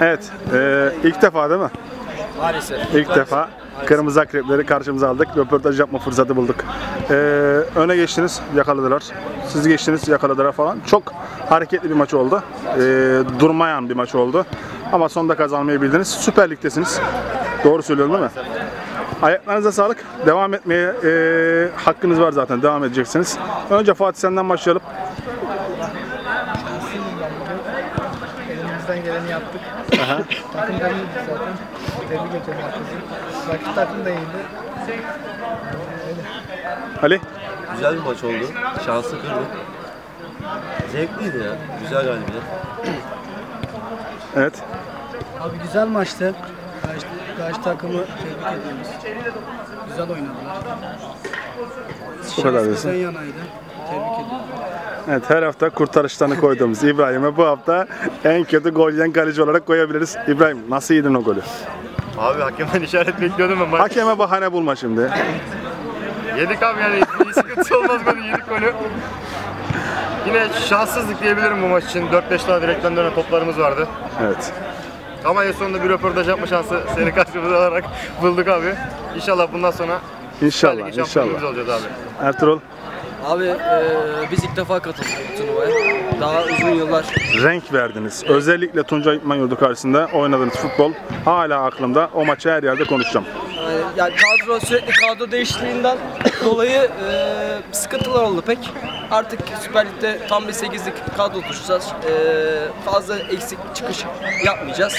Evet, e, ilk defa değil mi? Maalesef. İlk defa kırmızı akrepleri karşımıza aldık. Röportaj yapma fırsatı bulduk. E, öne geçtiniz, yakaladılar. Siz geçtiniz, yakaladılar falan. Çok hareketli bir maç oldu. E, durmayan bir maç oldu. Ama sonunda kazanmayı bildiniz. Süper Lig'desiniz. Doğru söylüyorum değil mi? Ayaklarınıza sağlık. Devam etmeye e, hakkınız var zaten. Devam edeceksiniz. Önce Fatih senden başlayalım. Elimizden geleni yaptık. takım da iyiydi zaten. Tebrik ediyorum herkesi. Rakip takım da iyiydi. Ali. Güzel bir maç oldu. Şansı kırdı. Zevkliydi ya. Güzel galibiyet. Evet. Abi güzel maçtı. Karşı, karşı takımı tebrik ediyoruz. Güzel oynadılar. Bu kadar diyorsun. yanaydı. Tebrik ediyorum. Evet her hafta kurtarışlarını koyduğumuz İbrahim'e bu hafta en kötü gol yiyen kaleci olarak koyabiliriz. İbrahim nasıl yedin o golü? Abi hakemden işaret bekliyordum ama Hakeme bahane bulma şimdi. yedik abi yani bir sıkıntı olmaz golü yedik golü. Yine şanssızlık diyebilirim bu maç için. 4-5 tane direkten dönen toplarımız vardı. Evet. Ama en sonunda bir röportaj yapma şansı seni karşımıza alarak bulduk abi. İnşallah bundan sonra İnşallah, inşallah. olacağız abi. Ertuğrul, Abi eee, biz ilk defa katıldık bu turnuvaya. Daha uzun yıllar renk verdiniz. Özellikle Tuncay İtman Yurdu karşısında oynadığınız futbol hala aklımda. O maçı her yerde konuşacağım. Yani, kadro sürekli kadro değişikliğinden dolayı eee, sıkıntılar oldu pek. Artık Süper Lig'de tam bir 8'lik kadro tutacağız. Eee, fazla eksik çıkış yapmayacağız.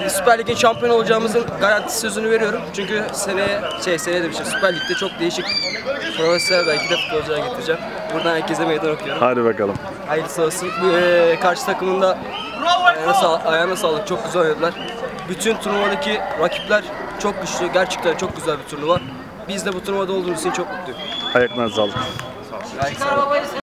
Eee, Süper Lig'in şampiyon olacağımızın garantisi sözünü veriyorum. Çünkü seneye şey seneye demişim Süper Lig'de çok değişik profesyonel belki de futbolcular getireceğim. Buradan herkese meydan okuyorum. Hadi bakalım. Hayırlısı olsun. Eee, karşı takımında ayağına, sağ, ayağına sağlık. Çok güzel oynadılar. Bütün turnuvadaki rakipler çok güçlü. Gerçekten çok güzel bir turnuva. Biz de bu turnuvada olduğumuz için çok mutluyum. Ayaklarınıza sağlık. Sağ olun.